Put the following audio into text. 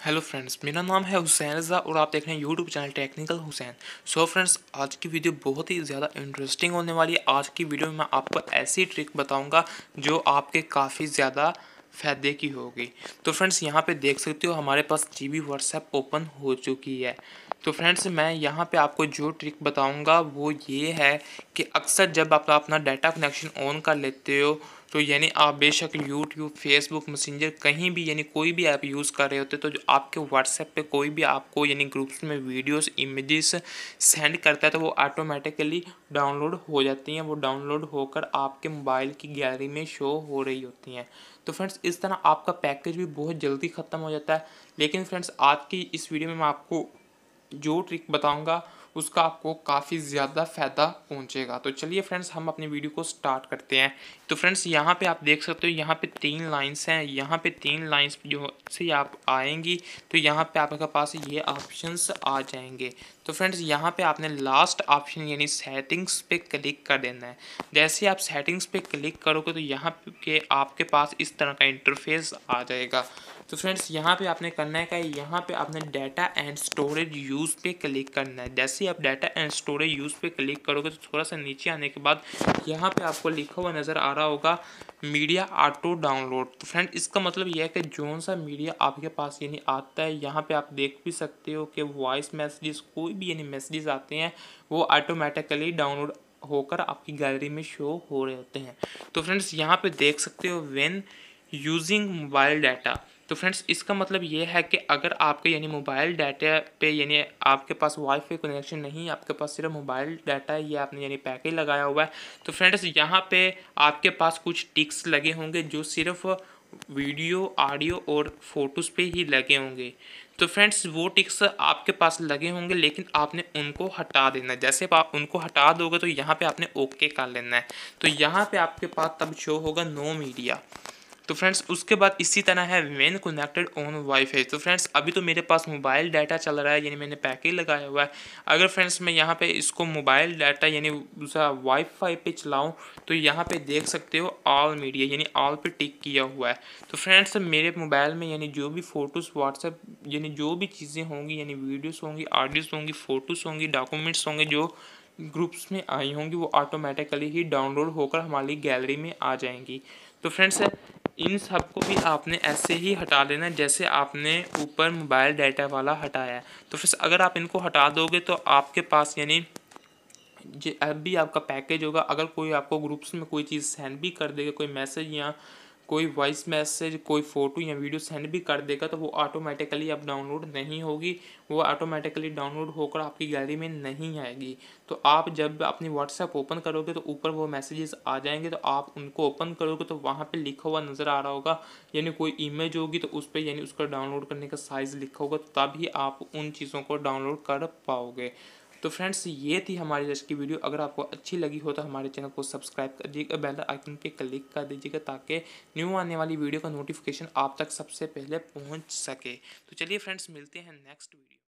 Hello friends मेरा नाम है हुसैन रज़ा और आप देख रहे हैं YouTube channel Technical Hussain. So friends आज की वीडियो बहुत ही ज़्यादा इंटरेस्टिंग होने वाली है। आज की वीडियो में मैं आपको ऐसी ट्रिक बताऊँगा जो आपके काफ़ी ज़्यादा फ़ायदे की होगी। तो फ्रेंड्स यहाँ पे देख सकते हो हमारे पास जी बी व्हाट्सएप ओपन हो चुकी है। तो फ्रेंड्स, मैं यहाँ पे आपको जो ट्रिक बताऊँगा वो ये है कि अक्सर जब आप अपना डाटा कनेक्शन ऑन कर लेते हो तो यानी आप बेशक यूट्यूब, फेसबुक, मैसेंजर कहीं भी, यानी कोई भी ऐप यूज़ कर रहे होते तो जो आपके व्हाट्सएप पे कोई भी आपको, यानी ग्रुप्स में वीडियोस, इमेजेस सेंड करता है तो वो ऑटोमेटिकली डाउनलोड हो जाती हैं। वो डाउनलोड होकर आपके मोबाइल की गैलरी में शो हो रही होती हैं। तो फ्रेंड्स, इस तरह आपका पैकेज भी बहुत जल्दी ख़त्म हो जाता है। लेकिन फ्रेंड्स, आज की इस वीडियो में मैं आपको जो ट्रिक बताऊँगा, उसका आपको काफ़ी ज़्यादा फ़ायदा पहुँचेगा। तो चलिए फ्रेंड्स हम अपनी वीडियो को स्टार्ट करते हैं। तो फ्रेंड्स यहाँ पे आप देख सकते हो, यहाँ पे तीन लाइंस हैं। यहाँ पे तीन लाइंस जो से आप आएँगी तो यहाँ पे आपके पास ये ऑप्शंस आ जाएँगे। तो फ्रेंड्स यहाँ पे आपने लास्ट ऑप्शन यानी सेटिंग्स पे क्लिक कर देना है। जैसे आप सेटिंग्स पे क्लिक करोगे तो यहाँ के आपके पास इस तरह का इंटरफेस आ जाएगा। तो फ्रेंड्स, यहाँ पे आपने करना है क्या? यहाँ पे आपने डाटा एंड स्टोरेज यूज़ पे क्लिक करना है। जैसे आप डाटा एंड स्टोरेज यूज़ पे क्लिक करोगे तो थोड़ा सा नीचे आने के बाद यहाँ पे आपको लिखा हुआ नज़र आ रहा होगा मीडिया ऑटो डाउनलोड तो फ्रेंड इसका मतलब यह है कि जौन सा मीडिया आपके पास यानी आता है। यहाँ पे आप देख भी सकते हो कि वॉइस मैसेजेस कोई भी यानी मैसेजेस आते हैं, वो ऑटोमेटिकली डाउनलोड होकर आपकी गैलरी में शो हो रहे होते हैं। तो फ्रेंड्स, यहाँ पे देख सकते हो व्हेन यूजिंग मोबाइल डाटा तो फ्रेंड्स, इसका मतलब ये है कि अगर आपके यानी मोबाइल डाटा पे यानी आपके पास वाईफाई कनेक्शन नहीं आपके पास सिर्फ़ मोबाइल डाटा है ये आपने यानी पैकेज लगाया हुआ है तो फ्रेंड्स, यहाँ पे आपके पास कुछ टिक्स लगे होंगे जो सिर्फ़ वीडियो, ऑडियो और फ़ोटोज़ पे ही लगे होंगे। तो फ्रेंड्स, वो टिक्स आपके पास लगे होंगे, लेकिन आपने उनको हटा देना है। जैसे आप उनको हटा दोगे तो यहाँ पे आपने ओके कर लेना है। तो यहाँ पे आपके पास तब शो होगा नो मीडिया। तो फ्रेंड्स उसके बाद इसी तरह है वेन कनेक्टेड ऑन वाईफाई तो फ्रेंड्स अभी तो मेरे पास मोबाइल डाटा चल रहा है, यानी मैंने पैकेज लगाया हुआ है। अगर फ्रेंड्स मैं यहाँ पे इसको मोबाइल डाटा यानी दूसरा वाईफाई पे चलाऊँ तो यहाँ पे देख सकते हो ऑल मीडिया यानी ऑल पे टिक किया हुआ है। तो फ्रेंड्स मेरे मोबाइल में, यानी जो भी फ़ोटोज़ व्हाट्सएप यानी जो भी चीज़ें होंगी, यानी वीडियोज़ होंगी ऑडियोज़ होंगी फ़ोटोज़ होंगी डॉक्यूमेंट्स होंगे, जो ग्रुप्स में आई होंगी, वो ऑटोमेटिकली ही डाउनलोड होकर हमारी गैलरी में आ जाएँगी। तो फ्रेंड्स इन सबको भी आपने ऐसे ही हटा लेना जैसे आपने ऊपर मोबाइल डाटा वाला हटाया है। तो फिर अगर आप इनको हटा दोगे तो आपके पास यानी जो अब भी आपका पैकेज होगा। अगर कोई आपको ग्रुप्स में कोई चीज़ सेंड भी कर देगा, कोई मैसेज या कोई वॉइस मैसेज कोई फ़ोटो या वीडियो सेंड भी कर देगा तो वो ऑटोमेटिकली अब डाउनलोड नहीं होगी। वो ऑटोमेटिकली डाउनलोड होकर आपकी गैलरी में नहीं आएगी। तो आप जब अपनी व्हाट्सएप ओपन करोगे तो ऊपर वो मैसेजेस आ जाएँगे तो आप उनको ओपन करोगे तो वहाँ पे लिखा हुआ नज़र आ रहा होगा। यानी कोई इमेज होगी तो उस पर यानी उसका डाउनलोड करने का साइज़ लिखा होगा तो तभी आप उन चीज़ों को डाउनलोड कर पाओगे। तो फ्रेंड्स, ये थी हमारी आज की वीडियो। अगर आपको अच्छी लगी हो तो हमारे चैनल को सब्सक्राइब कर दीजिएगा बेल आइकन पे क्लिक कर दीजिएगा ताकि न्यू आने वाली वीडियो का नोटिफिकेशन आप तक सबसे पहले पहुँच सके। तो चलिए फ्रेंड्स, मिलते हैं नेक्स्ट वीडियो।